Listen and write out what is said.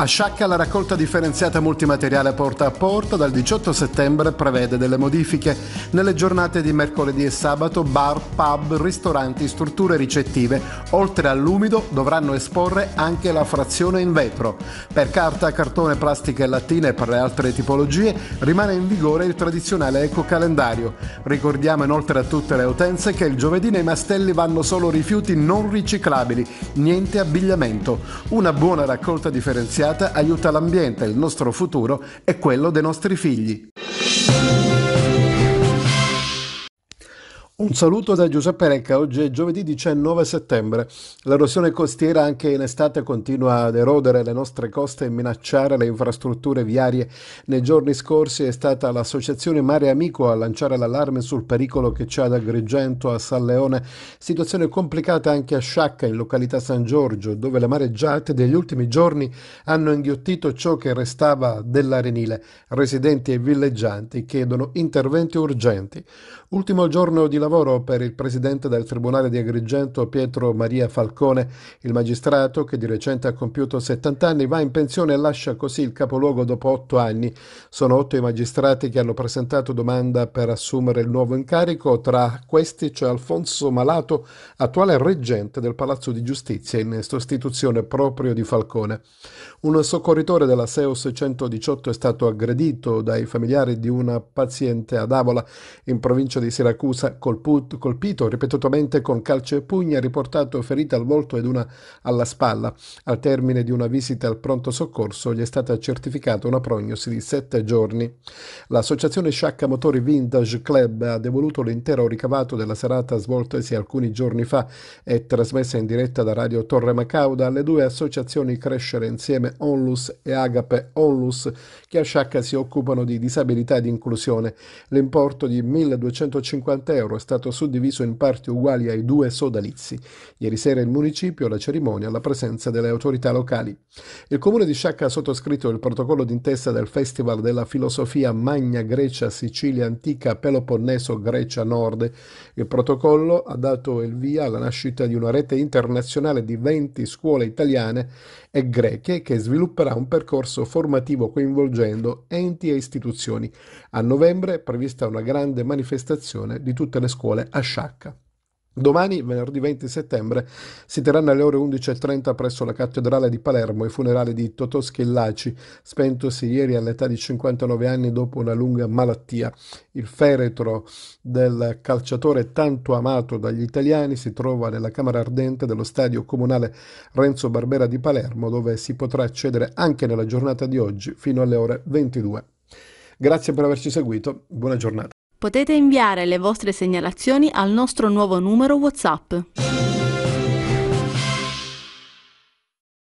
A Sciacca la raccolta differenziata multimateriale porta a porta dal 18 settembre prevede delle modifiche. Nelle giornate di mercoledì e sabato bar, pub, ristoranti, strutture ricettive, oltre all'umido, dovranno esporre anche la frazione in vetro. Per carta, cartone, plastica e lattine e per le altre tipologie rimane in vigore il tradizionale ecocalendario. Ricordiamo inoltre a tutte le utenze che il giovedì nei mastelli vanno solo rifiuti non riciclabili, niente abbigliamento. Una buona raccolta differenziata aiuta l'ambiente, il nostro futuro e quello dei nostri figli. Un saluto da Giuseppe Recca, oggi è giovedì 19 settembre. L'erosione costiera anche in estate continua ad erodere le nostre coste e minacciare le infrastrutture viarie. Nei giorni scorsi è stata l'associazione Mare Amico a lanciare l'allarme sul pericolo che c'è ad Agrigento, a San Leone. Situazione complicata anche a Sciacca, in località San Giorgio, dove le mareggiate degli ultimi giorni hanno inghiottito ciò che restava dell'arenile. Residenti e villeggianti chiedono interventi urgenti. Ultimo giorno di lavoro per il presidente del Tribunale di Agrigento Pietro Maria Falcone. Il magistrato, che di recente ha compiuto 70 anni, va in pensione e lascia così il capoluogo dopo otto anni. Sono otto i magistrati che hanno presentato domanda per assumere il nuovo incarico. Tra questi c'è Alfonso Malato, attuale reggente del Palazzo di Giustizia, in sostituzione proprio di Falcone. Un soccorritore della SEOS 118 è stato aggredito dai familiari di una paziente ad Avola, in provincia di Siracusa, colput, colpito ripetutamente con calcio e pugni, ha riportato ferite al volto ed una alla spalla. Al termine di una visita al pronto soccorso gli è stata certificata una prognosi di sette giorni. L'associazione Sciacca Motori Vintage Club ha devoluto l'intero ricavato della serata svoltasi alcuni giorni fa e trasmessa in diretta da Radio Torre Macauda alle due associazioni Crescere Insieme Onlus e Agape Onlus che a Sciacca si occupano di disabilità ed inclusione. L'importo di 1250 euro è stato suddiviso in parti uguali ai due sodalizi. Ieri sera il municipio la cerimonia alla presenza delle autorità locali. Il comune di Sciacca ha sottoscritto il protocollo d'intesa del Festival della Filosofia Magna Grecia Sicilia Antica Peloponneso Grecia Nord. Il protocollo ha dato il via alla nascita di una rete internazionale di 20 scuole italiane e greche che svilupperà un percorso formativo coinvolgendo enti e istituzioni. A novembre è prevista una grande manifestazione di tutte le scuole a Sciacca. Domani, venerdì 20 settembre, si terranno alle ore 11.30 presso la cattedrale di Palermo i funerali di Totò Schillaci, spentosi ieri all'età di 59 anni dopo una lunga malattia. Il feretro del calciatore tanto amato dagli italiani si trova nella Camera Ardente dello stadio comunale Renzo Barbera di Palermo, dove si potrà accedere anche nella giornata di oggi fino alle ore 22. Grazie per averci seguito, buona giornata. Potete inviare le vostre segnalazioni al nostro nuovo numero WhatsApp